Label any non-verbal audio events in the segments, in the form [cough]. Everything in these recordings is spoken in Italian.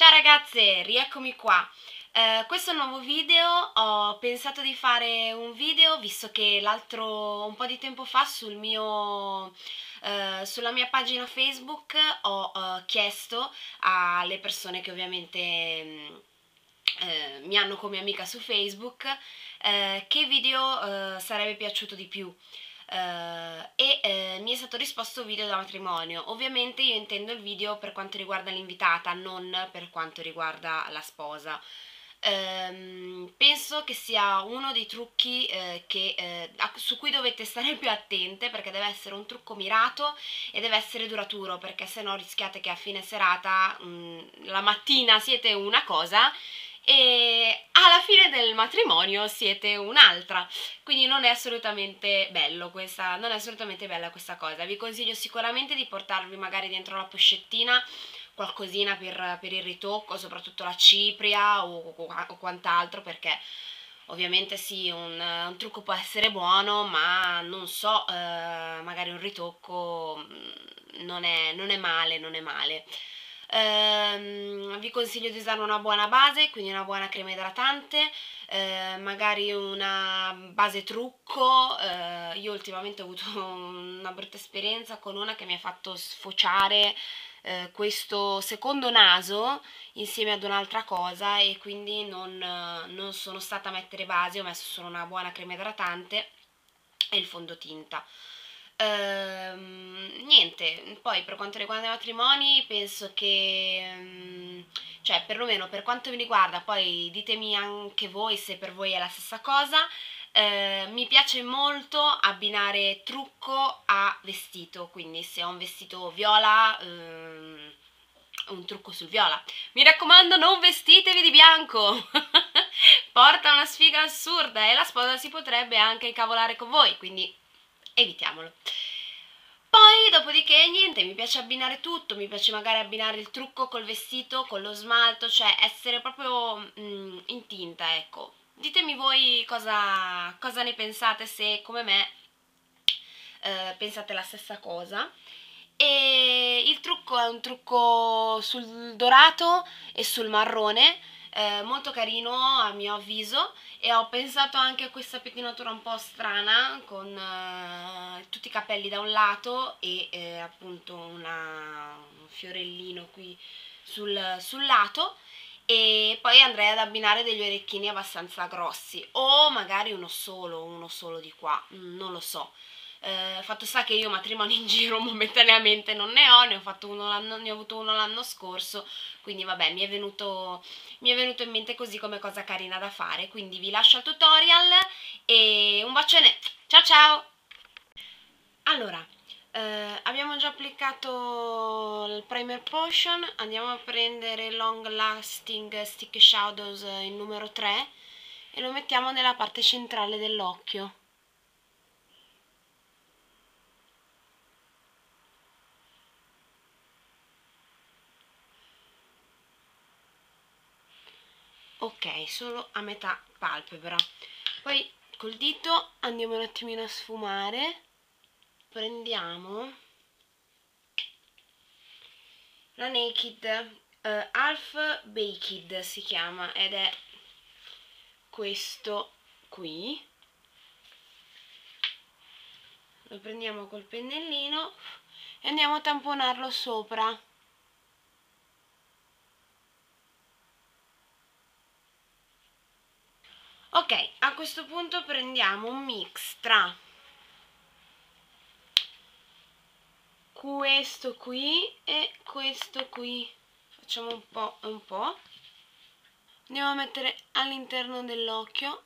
Ciao ragazze, rieccomi qua. Uh, questo è un nuovo video, ho pensato di fare un video visto che l'altro, un po' di tempo fa sul mio, uh, sulla mia pagina Facebook ho uh, chiesto alle persone che ovviamente mi hanno come amica su Facebook che video sarebbe piaciuto di più. Uh, e uh, mi è stato risposto video da matrimonio. Ovviamente io intendo il video per quanto riguarda l'invitata, non per quanto riguarda la sposa. Um, penso che sia uno dei trucchi uh, che, su cui dovete stare [laughs] più attente perché deve essere un trucco mirato e deve essere duraturo perché se no rischiate che a fine serata mh, mm, la mattina siete una cosa e alla fine del matrimonio siete un'altra. Quindi non è assolutamente bello questa non è assolutamente bella questa cosa. Vi consiglio sicuramente di portarvi magari dentro la pochettina qualcosina per, per il ritocco soprattutto la cipria o, o, o quant'altro perché ovviamente sì un, un, trucco può essere buono ma non so eh, magari un ritocco mm, non è, non è male non è male ehm, vi consiglio di usare una buona base, quindi una buona crema idratante, eh, magari una base trucco, eh, io ultimamente ho avuto [laughs] una brutta esperienza con una che mi ha fatto sfociare eh, questo secondo naso insieme ad un'altra cosa e quindi non, non sono stata a mettere base, ho messo solo una buona crema idratante e il fondotinta. Ehm, niente, poi per quanto riguarda i matrimoni penso che, um, cioè perlomeno per quanto mi riguarda, poi ditemi anche voi se per voi è la stessa cosa, eh, mi piace molto abbinare trucco a vestito, quindi se ho un vestito viola... Um, un trucco sul viola. Mi raccomando, non vestitevi di bianco! [laughs] Porta una sfiga assurda e la sposa si potrebbe anche incavolare con voi, quindi evitiamolo. Poi, dopodiché, niente, mi piace abbinare tutto, mi piace magari abbinare il trucco col vestito, con lo smalto, cioè essere proprio mm, in tinta, ecco. Ditemi voi cosa, cosa ne pensate, se come me eh, pensate la stessa cosa. E il trucco è un trucco sul dorato e sul marrone, eh, molto carino a mio avviso e ho pensato anche a questa pettinatura un po' strana con eh, tutti i capelli da un lato e eh, appunto una, un fiorellino qui sul, sul lato e poi andrei ad abbinare degli orecchini abbastanza grossi o magari uno solo, uno solo di qua, non lo so eh, fatto sta che io matrimoni in giro [laughs] momentaneamente non ne ho, ne ho, fatto uno ne ho avuto uno l'anno scorso, quindi vabbè mi è, venuto, mi è venuto in mente così come cosa carina da fare, quindi vi lascio al tutorial e un bacione, ciao ciao! Allora, eh, abbiamo già applicato il primer potion, andiamo a prendere long lasting stick shadows il numero 3 e lo mettiamo nella parte centrale dell'occhio. Ok solo a metà palpebra. Poi col dito andiamo un attimino a sfumare. Prendiamo la Naked uh, Half Baked si chiama ed è questo qui. Lo prendiamo col pennellino e andiamo a tamponarlo sopra ok a questo punto prendiamo un mix tra questo qui e questo qui. Facciamo un po' un po' andiamo a mettere all'interno dell'occhio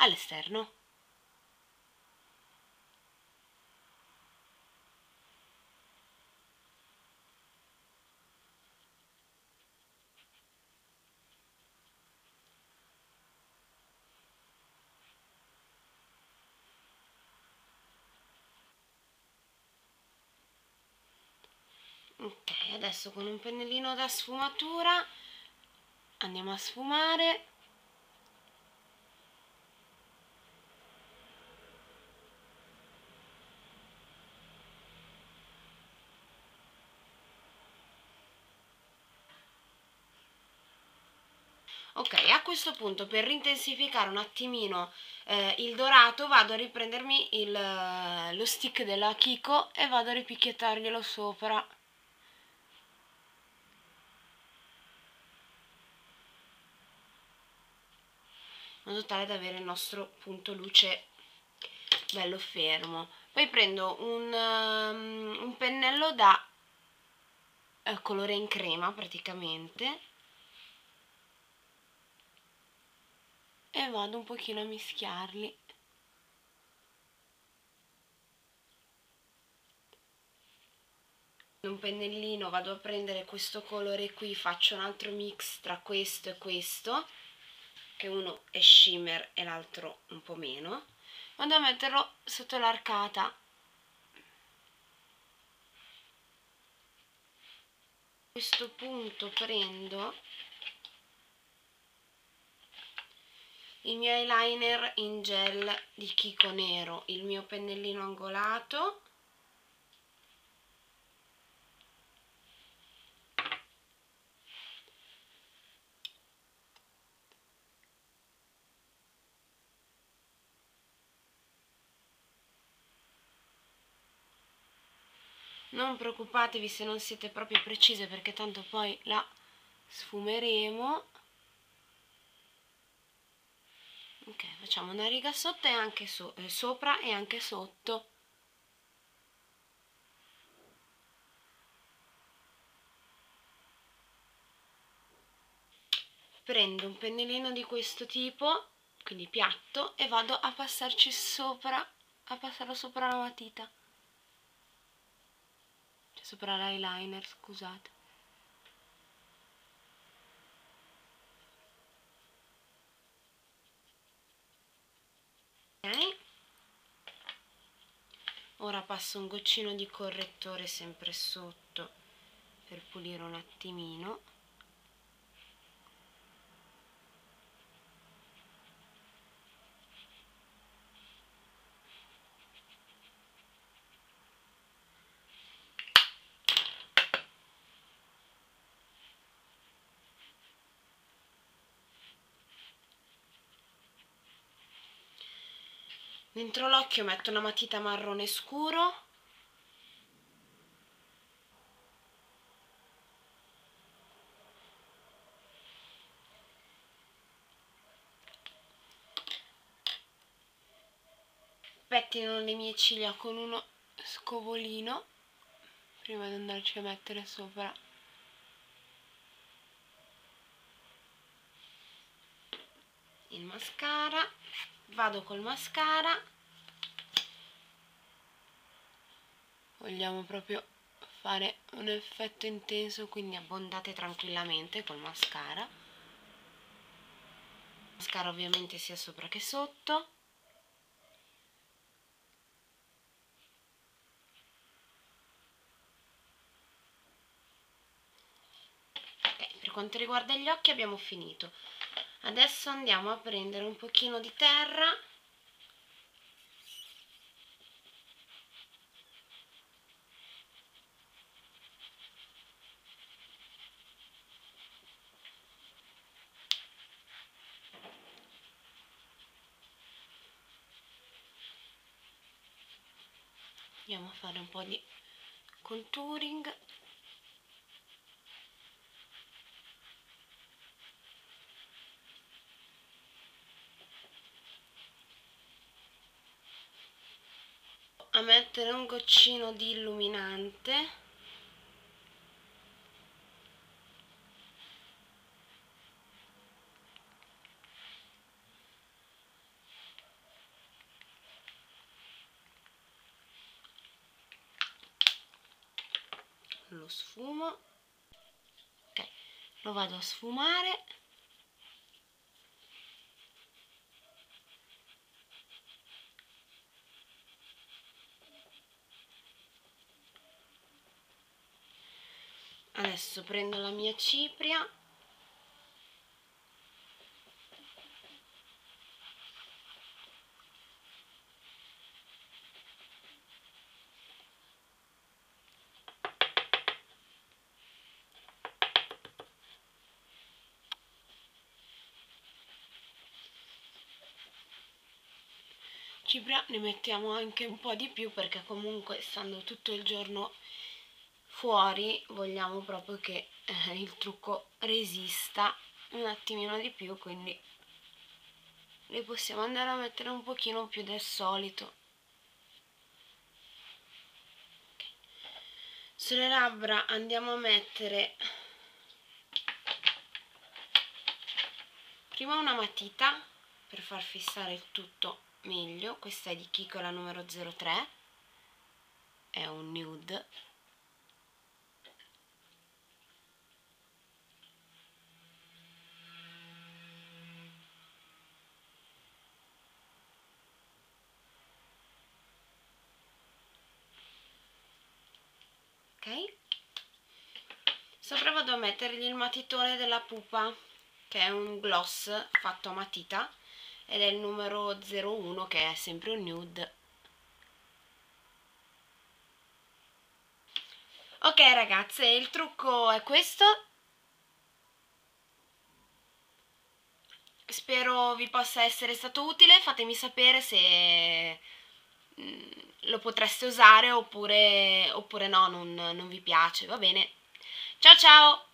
all'esterno. ok adesso con un pennellino da sfumatura andiamo a sfumare Ok, a questo punto per rintensificare un attimino eh, il dorato vado a riprendermi il, eh, lo stick della Kiko e vado a ripicchiettarglielo sopra. In modo tale da avere il nostro punto luce bello fermo. Poi prendo un, um, un pennello da eh, colore in crema praticamente e vado un pochino a mischiarli. Un pennellino vado a prendere questo colore qui faccio un altro mix tra questo e questo che uno è shimmer e l'altro un po' meno. Vado a metterlo sotto l'arcata. A questo punto prendo il mio eyeliner in gel di Kiko Nero, il mio pennellino angolato. Non preoccupatevi se non siete proprio precise perché tanto poi la sfumeremo ok facciamo una riga sotto e anche so eh, sopra e anche sotto. Prendo un pennellino di questo tipo quindi piatto e vado a passarci sopra a passarlo sopra la matita. Cioè sopra l'eyeliner scusate ok. Ora passo un goccino di correttore sempre sotto per pulire un attimino Dentro l'occhio metto una matita marrone scuro. Pettino le mie ciglia con uno scovolino prima di andarci a mettere sopra il mascara vado col mascara. Vogliamo proprio fare un effetto intenso quindi abbondate tranquillamente col mascara. Mascara ovviamente sia sopra che sotto. Per quanto riguarda gli occhi abbiamo finito adesso andiamo a prendere un pochino di terra. Andiamo a fare un po' di contouring a mettere un goccino di illuminante. Lo sfumo. Ok lo vado a sfumare adesso prendo la mia cipria. Cipria ne mettiamo anche un po' di più perché comunque stando tutto il giorno fuori vogliamo proprio che eh, il trucco resista un attimino di più quindi le possiamo andare a mettere un pochino più del solito. Sulle labbra andiamo a mettere prima una matita per far fissare il tutto meglio. Questa è di Kiko la numero 03 è un nude ok sopra vado a mettergli il matitone della pupa che è un gloss fatto a matita ed è il numero 01 che è sempre un nude. Ok ragazze il trucco è questo. Spero vi possa essere stato utile. Fatemi sapere se mm, lo potreste usare oppure, oppure no, non, non vi piace, va bene? Ciao ciao!